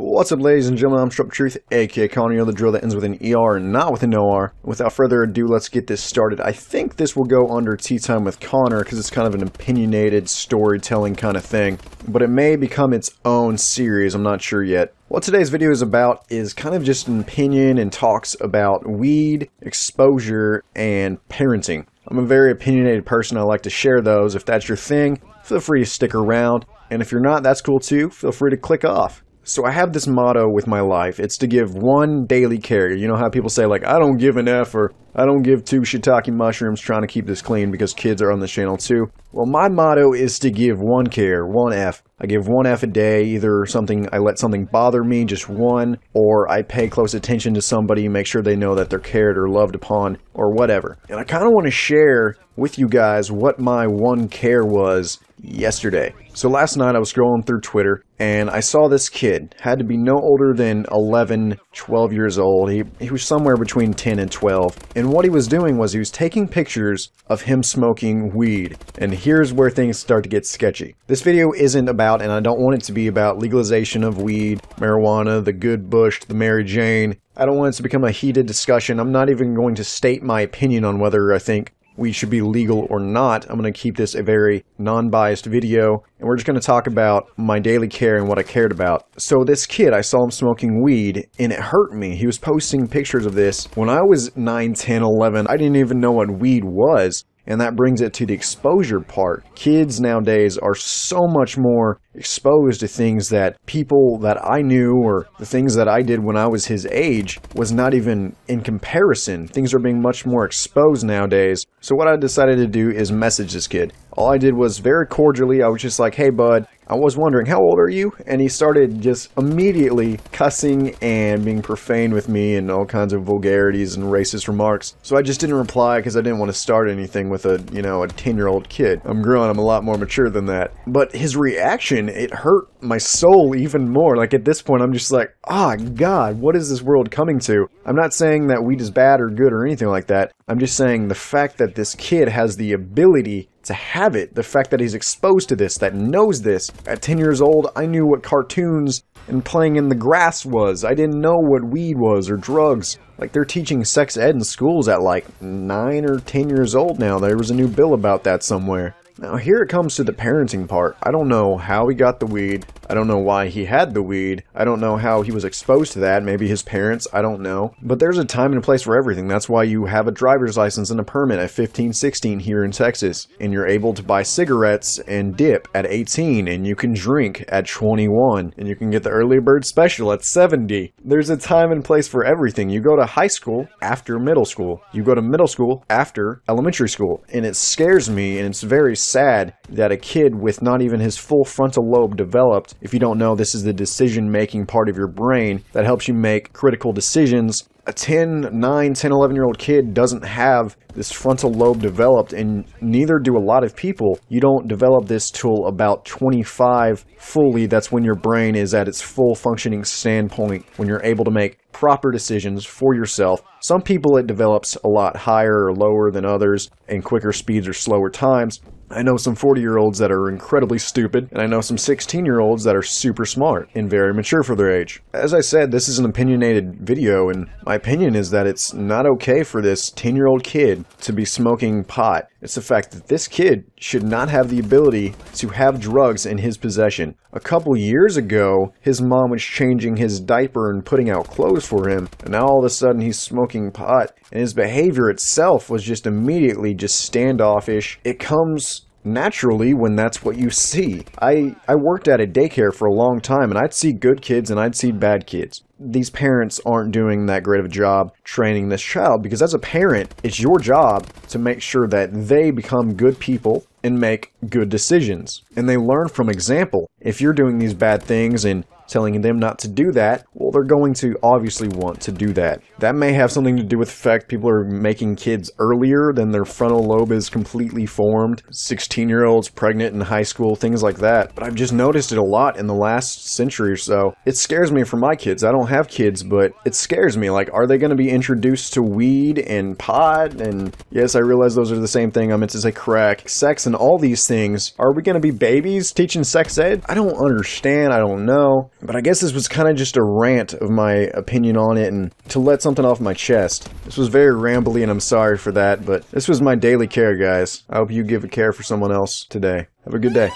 What's up, ladies and gentlemen? I'm Disrupt Truth, aka Conner. The drill that ends with an ER and not with an OR. Without further ado, let's get this started. I think this will go under Tea Time with Conner because it's kind of an opinionated storytelling kind of thing, but it may become its own series. I'm not sure yet. What today's video is about is kind of just an opinion and talks about weed, exposure, and parenting. I'm a very opinionated person. I like to share those. If that's your thing, feel free to stick around. And if you're not, that's cool too. Feel free to click off. So I have this motto with my life. It's to give one daily care. You know how people say like, I don't give an F or I don't give two shiitake mushrooms trying to keep this clean because kids are on the channel too. Well, my motto is to give one care, one F. I give one F a day, either something, I let something bother me, just one, or I pay close attention to somebody, make sure they know that they're cared or loved upon, or whatever. And I kind of want to share with you guys what my one care was yesterday. So last night I was scrolling through Twitter and I saw this kid, had to be no older than 11, 12 years old. He, he was somewhere between 10 and 12. And what he was doing was he was taking pictures of him smoking weed. And here's where things start to get sketchy. This video isn't about, and I don't want it to be about legalization of weed, marijuana, the good bush, the Mary Jane. I don't want it to become a heated discussion. I'm not even going to state my opinion on whether I think we should be legal or not. I'm going to keep this a very non-biased video, and we're just going to talk about my daily care and what I cared about. So this kid, I saw him smoking weed, and it hurt me. He was posting pictures of this. When I was 9, 10, 11, I didn't even know what weed was. And that brings it to the exposure part. Kids nowadays are so much more exposed to things that people that I knew or the things that I did when I was his age was not even in comparison. Things are being much more exposed nowadays. So what I decided to do is message this kid. All I did was very cordially, I was just like, hey bud, I was wondering, how old are you? And he started just immediately cussing and being profane with me and all kinds of vulgarities and racist remarks. So I just didn't reply because I didn't want to start anything with a, you know, a 10 year old kid. I'm grown, I'm a lot more mature than that. But his reaction, it hurt my soul even more. Like at this point, I'm just like, ah, oh, God, what is this world coming to? I'm not saying that weed is bad or good or anything like that. I'm just saying the fact that this kid has the ability to have it, the fact that he's exposed to this, that knows this. At 10 years old, I knew what cartoons and playing in the grass was. I didn't know what weed was or drugs. Like they're teaching sex ed in schools at like 9 or 10 years old now. There was a new bill about that somewhere. Now here it comes to the parenting part. I don't know how he got the weed. I don't know why he had the weed. I don't know how he was exposed to that. Maybe his parents. I don't know. But there's a time and a place for everything. That's why you have a driver's license and a permit at 15, 16 here in Texas. And you're able to buy cigarettes and dip at 18. And you can drink at 21. And you can get the early bird special at 70. There's a time and place for everything. You go to high school after middle school. You go to middle school after elementary school. And it scares me and it's very sad that a kid with not even his full frontal lobe developed if you don't know, this is the decision making part of your brain that helps you make critical decisions. A 10, 9, 10, 11 year old kid doesn't have this frontal lobe developed, and neither do a lot of people. You don't develop this till about 25 fully. That's when your brain is at its full functioning standpoint, when you're able to make proper decisions for yourself. Some people it develops a lot higher or lower than others, in quicker speeds or slower times. I know some 40 year olds that are incredibly stupid, and I know some 16 year olds that are super smart and very mature for their age. As I said, this is an opinionated video, and my opinion is that it's not okay for this 10 year old kid to be smoking pot. It's the fact that this kid should not have the ability to have drugs in his possession. A couple years ago, his mom was changing his diaper and putting out clothes for him, and now all of a sudden he's smoking pot, and his behavior itself was just immediately just standoffish. It comes naturally when that's what you see. I, I worked at a daycare for a long time and I'd see good kids and I'd see bad kids. These parents aren't doing that great of a job training this child because as a parent, it's your job to make sure that they become good people and make good decisions. And they learn from example. If you're doing these bad things and telling them not to do that, well, they're going to obviously want to do that. That may have something to do with the fact people are making kids earlier than their frontal lobe is completely formed. 16 year olds pregnant in high school, things like that. But I've just noticed it a lot in the last century or so. It scares me for my kids. I don't have kids, but it scares me. Like, are they going to be introduced to weed and pot? And yes, I realize those are the same thing. I meant to say crack, sex, and all these things. Are we going to be babies teaching sex ed? I don't understand. I don't know. But I guess this was kind of just a rant of my opinion on it and to let something off my chest. This was very rambly and I'm sorry for that, but this was my daily care, guys. I hope you give a care for someone else today. Have a good day.